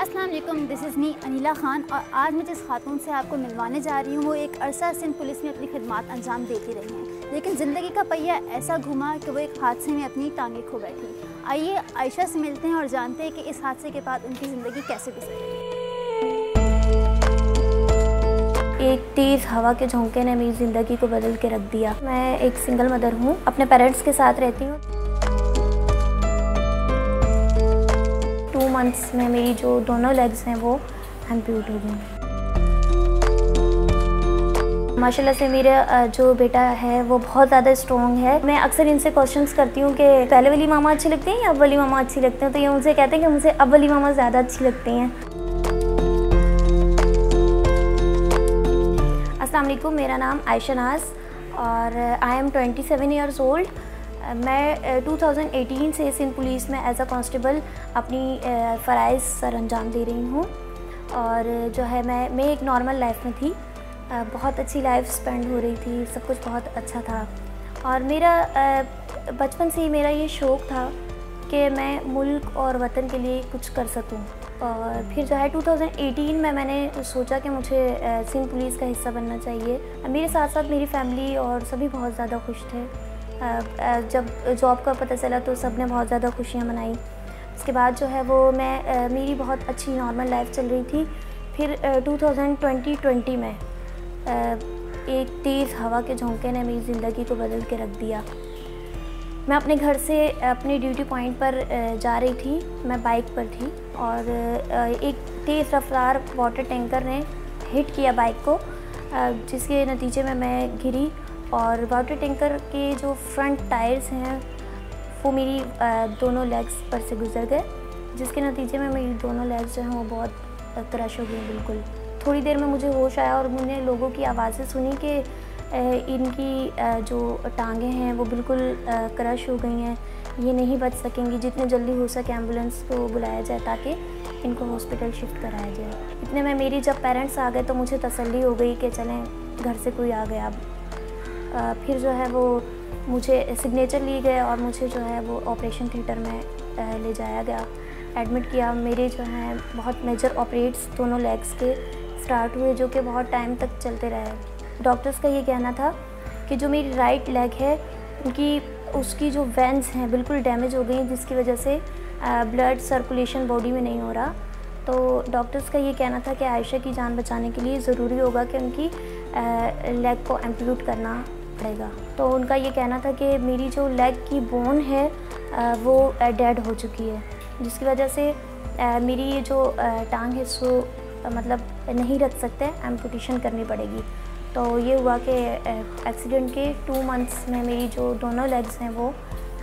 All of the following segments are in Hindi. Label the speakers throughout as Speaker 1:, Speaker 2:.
Speaker 1: Aslam this is me Anila Khan, और आज मैं जिस खातून से आपको मिलवाने जा रही हूँ, वो एक अरसा सिंध पुलिस में अपनी खदमात अंजाम देती रही हैं। लेकिन ज़िंदगी का पहिया ऐसा घुमा कि वो एक हादसे में अपनी टांगें खो बैठी। आइए आयशा से मिलते हैं और जानते हैं कि इस हादसे के बाद उनकी ज़िंदगी कैसे गुजरी
Speaker 2: एक तेज़ हवा के झोंके ने मेरी ज़िंदगी को बदल के रख दिया। मैं एक सिंगल मदर हूँ, अपने पेरेंट्स के साथ रहती हूँ। टू मंथ्स में मेरी जो दोनों लेग्स हैं वो एम्प्यूट हो गई। माशाल्लाह से मेरा जो बेटा है वो बहुत ज़्यादा स्ट्रॉन्ग है। मैं अक्सर इनसे क्वेश्चंस करती हूँ कि पहले वाली मामा अच्छी लगती हैं या अब वाली मामा अच्छी लगते हैं? तो ये उनसे कहते हैं कि मुझे अब वाली मामा ज़्यादा अच्छी लगती हैं। अस्सलाम वालेकुम, मेरा नाम आयशा नाज और I am 27 seven years old मैं 2018 से सिंध पुलिस में एज अ कांस्टेबल अपनी फ़रज़ सर अंजाम दे रही हूँ। और जो है मैं मैं एक नॉर्मल लाइफ में थी। बहुत अच्छी लाइफ स्पेंड हो रही थी, सब कुछ बहुत अच्छा था। और मेरा बचपन से ही मेरा ये शौक़ था कि मैं मुल्क और वतन के लिए कुछ कर सकूँ। और फिर जो है 2018 में मैंने सोचा कि मुझे सिंध पुलिस का हिस्सा बनना चाहिए। मेरे साथ साथ मेरी फैमिली और सभी बहुत ज़्यादा खुश थे। जब जॉब का पता चला तो सबने बहुत ज़्यादा खुशियाँ मनाई। उसके बाद जो है वो मैं मेरी बहुत अच्छी नॉर्मल लाइफ चल रही थी। फिर 2020 में एक तेज़ हवा के झोंके ने मेरी ज़िंदगी को बदल के रख दिया। मैं अपने घर से अपने ड्यूटी पॉइंट पर जा रही थी। मैं बाइक पर थी और एक तेज़ रफ्तार वाटर टैंकर ने हिट किया बाइक को जिसके नतीजे में मैं गिरी और वाटर टैंकर के जो फ्रंट टायर्स हैं, वो मेरी दोनों लेग्स पर से गुजर गए, जिसके नतीजे में मेरी दोनों लेग्स जो हैं, वो बहुत क्रश हो गई बिल्कुल। थोड़ी देर में मुझे होश आया और मैंने लोगों की आवाज़ें सुनी कि इनकी जो टांगें हैं, वो बिल्कुल क्रश हो गई हैं। ये नहीं बच सकेंगी, जितने जल्दी हो सके एंबुलेंस को बुलाया जाए, ताकि इनको हॉस्पिटल शिफ्ट कराया जाए। इतने में मेरी जब पेरेंट्स आ गए तो मुझे तसल्ली हो गई कि चलें, घर से कोई आ गया। अब फिर जो है वो मुझे सिग्नेचर लिए गए और मुझे जो है वो ऑपरेशन थिएटर में ले जाया गया। एडमिट किया। मेरे जो हैं बहुत मेजर ऑपरेट्स दोनों लेग्स के स्टार्ट हुए जो कि बहुत टाइम तक चलते रहे। डॉक्टर्स का ये कहना था कि जो मेरी राइट लेग है, उनकी, उसकी जो वेंस हैं बिल्कुल डैमेज हो गई जिसकी वजह से ब्लड सर्कुलेशन बॉडी में नहीं हो रहा। तो डॉक्टर्स का ये कहना था कि आयशा की जान बचाने के लिए ज़रूरी होगा कि उनकी लेग को एम्प्यूट करना। पड़ेगा तो उनका ये कहना था कि मेरी जो लेग की बोन है वो डेड हो चुकी है। जिसकी वजह से मेरी ये जो टांग है सो मतलब नहीं रख सकते। एम्पुटेशन करनी पड़ेगी। तो ये हुआ कि एक्सीडेंट के टू मंथ्स में मेरी जो दोनों लेग्स हैं, वो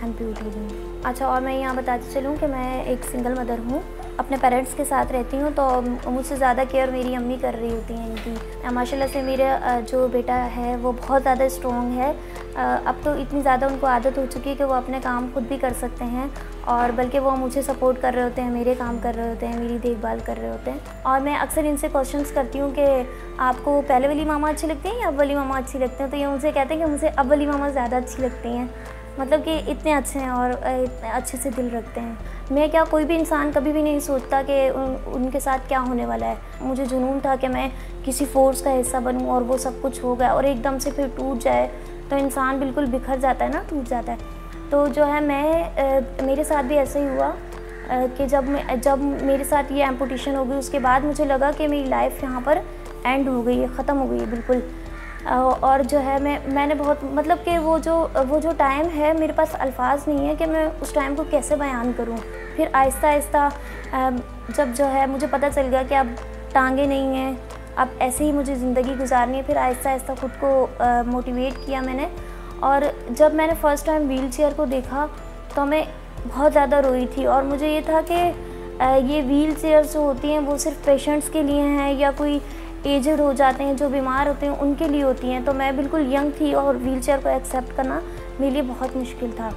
Speaker 2: एम्प्यूट हो गई अच्छा और मैं यहाँ बताती चलूँ कि मैं एक सिंगल मदर हूँ। अपने पेरेंट्स के साथ रहती हूँ तो मुझसे ज़्यादा केयर मेरी अम्मी कर रही होती हैं इनकी। माशाल्लाह से मेरा जो बेटा है, वो बहुत ज़्यादा स्ट्रॉन्ग है। अब तो इतनी ज़्यादा उनको आदत हो चुकी है कि वो अपने काम खुद भी कर सकते हैं और बल्कि वो मुझे सपोर्ट कर रहे होते हैं, मेरे काम कर रहे होते हैं, मेरी देखभाल कर रहे होते हैं। और मैं अक्सर इनसे क्वेश्चन करती हूँ कि आपको पहले वाली मामा अच्छी लगती हैं या अब वाली मामा अच्छी लगते हैं? तो ये उनसे कहते हैं कि मुझे अब वाली मामा ज़्यादा अच्छी लगती हैं। मतलब कि इतने अच्छे हैं और इतने अच्छे से दिल रखते हैं। मैं क्या कोई भी इंसान कभी भी नहीं सोचता कि उन, उनके साथ क्या होने वाला है। मुझे जुनून था कि मैं किसी फोर्स का हिस्सा बनूं और वो सब कुछ हो गया और एकदम से फिर टूट जाए तो इंसान बिल्कुल बिखर जाता है ना टूट जाता है। तो जो है मैं मेरे साथ भी ऐसा ही हुआ कि जब जब मेरे साथ ये एम्पोटिशन हो गई उसके बाद मुझे लगा कि मेरी लाइफ यहाँ पर एंड हो गई है ख़त्म हो गई है बिल्कुल। और जो है मैं, मैंने बहुत मतलब कि वो जो वो जो टाइम है, मेरे पास अल्फाज नहीं है कि मैं उस टाइम को कैसे बयान करूँ। फिर आहिस्ता आहिस्ता जब जो है मुझे पता चल गया कि अब टांगे नहीं हैं, अब ऐसे ही मुझे ज़िंदगी गुजारनी है, फिर आहिस्ता आहिस्ता ख़ुद को मोटिवेट किया मैंने। और जब मैंने फ़र्स्ट टाइम व्हील चेयर को देखा तो मैं बहुत ज़्यादा रोई थी। और मुझे ये था कि ये व्हील चेयर जो होती हैं, वो सिर्फ़ पेशेंट्स के लिए हैं या कोई एजड हो जाते हैं, जो बीमार होते हैं, उनके लिए होती हैं। तो मैं बिल्कुल यंग थी और व्हील को एक्सेप्ट करना मेरे लिए बहुत मुश्किल था।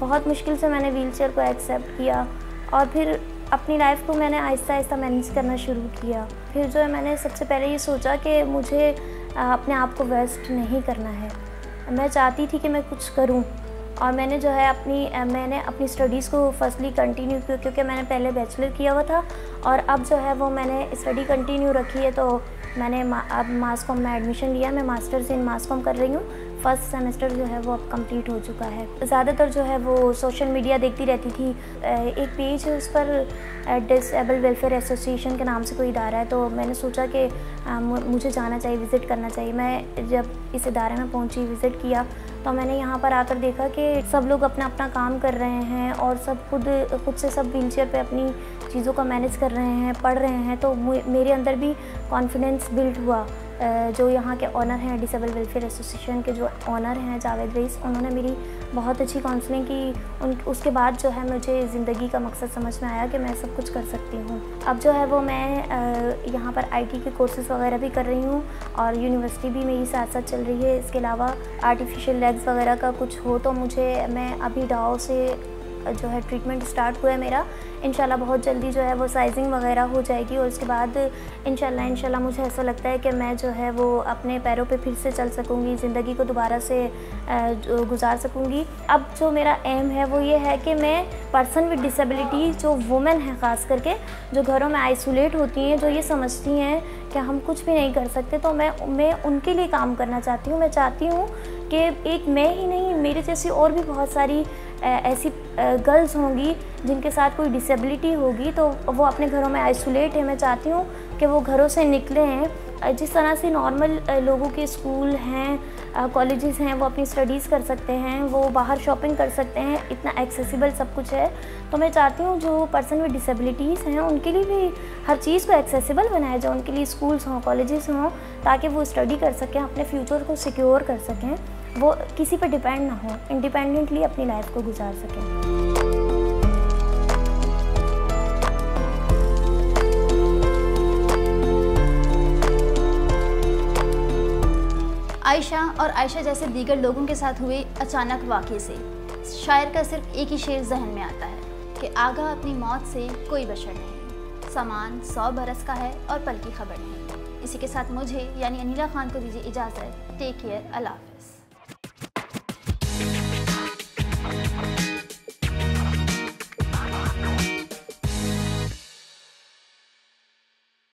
Speaker 2: बहुत मुश्किल से मैंने व्हील को एक्सेप्ट किया और फिर अपनी लाइफ को मैंने आहिस्ता आहिस्ता मैनेज करना शुरू किया। फिर जो है मैंने सबसे पहले ये सोचा कि मुझे अपने आप को वेस्ट नहीं करना है। मैं चाहती थी कि मैं कुछ करूँ और मैंने जो है अपनी मैंने अपनी स्टडीज़ को फर्स्टली कंटिन्यू किया, क्योंकि मैंने पहले बैचलर किया हुआ था और अब जो है वो मैंने स्टडी कंटिन्यू रखी है तो मैंने मा, अब मास कॉम में एडमिशन लिया मैं मास्टर्स इन मास कॉम कर रही हूँ। फ़र्स्ट सेमेस्टर जो है वो अब कंप्लीट हो चुका है। ज़्यादातर जो है वो सोशल मीडिया देखती रहती थी। एक पेज है उस पर डिसेबल वेलफेयर एसोसिएशन के नाम से कोई इदारा है तो मैंने सोचा कि मुझे जाना चाहिए विज़िट करना चाहिए। मैं जब इस इदारे में पहुँची विज़िट किया तो मैंने यहाँ पर आकर देखा कि सब लोग अपना अपना काम कर रहे हैं और सब खुद खुद से सब व्हील चेयर पर अपनी चीज़ों का मैनेज कर रहे हैं, पढ़ रहे हैं तो मेरे अंदर भी कॉन्फिडेंस बिल्ड हुआ। जो यहाँ के ऑनर हैं डिसेबल वेलफेयर एसोसिएशन के जो ऑनर हैं जावेद रईस उन्होंने मेरी बहुत अच्छी काउंसलिंग की। उन, उसके बाद जो है मुझे ज़िंदगी का मकसद समझ में आया कि मैं सब कुछ कर सकती हूँ। अब जो है वो मैं यहाँ पर आईटी के कोर्सेज़ वगैरह भी कर रही हूँ और यूनिवर्सिटी भी मेरी साथ साथ चल रही है। इसके अलावा आर्टिफिशियल लेग्स वगैरह का कुछ हो तो मुझे, मैं अभी डाओ से जो है ट्रीटमेंट स्टार्ट हुआ है मेरा। इन बहुत जल्दी जो है वो साइजिंग वगैरह हो जाएगी और उसके बाद इन इंशाल्लाह मुझे ऐसा लगता है कि मैं जो है वो अपने पैरों पे फिर से चल सकूँगी, ज़िंदगी को दोबारा से गुजार सकूँगी। अब जो मेरा एम है वो ये है कि मैं पर्सन विद डिसेबिलिटी जो वुमेन है ख़ास करके, जो घरों में आइसोलेट होती हैं, जो ये समझती हैं कि हम कुछ भी नहीं कर सकते तो मैं मैं उनके लिए काम करना चाहती हूँ। मैं चाहती हूँ कि एक मैं ही नहीं, मेरे जैसी और भी बहुत सारी ऐसी गर्ल्स होंगी जिनके साथ कोई डिसेबिलिटी होगी तो वो अपने घरों में आइसोलेट है। मैं चाहती हूँ कि वो घरों से निकले हैं। जिस तरह से नॉर्मल लोगों के स्कूल हैं कॉलेजेस हैं, वो अपनी स्टडीज़ कर सकते हैं, वो बाहर शॉपिंग कर सकते हैं, इतना एक्सेसिबल सब कुछ है। तो मैं चाहती हूँ जो पर्सन विद डिसेबिलिटीज़ हैं, उनके लिए भी हर चीज़ को एक्सेसिबल बनाया जाए, उनके लिए स्कूल्स हों कॉलेजेस हों, ताकि वो स्टडी कर सकें, अपने फ्यूचर को सिक्योर कर सकें। वो किसी पर डिपेंड ना हो इंडिपेंडेंटली अपनी लाइफ को गुजार सकें।
Speaker 1: आयशा और आयशा जैसे दीगर लोगों के साथ हुए अचानक वाक़े से। शायर का सिर्फ़ एक ही शेर जहन में आता है कि आगा अपनी मौत से कोई बशर नहीं। सामान सौ बरस का है और पल की खबर नहीं। इसी के साथ मुझे, यानी अनिला खान को दीजिए इजाज़त। टेक केयर अल्लाह